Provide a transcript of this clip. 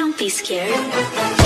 Don't be scared.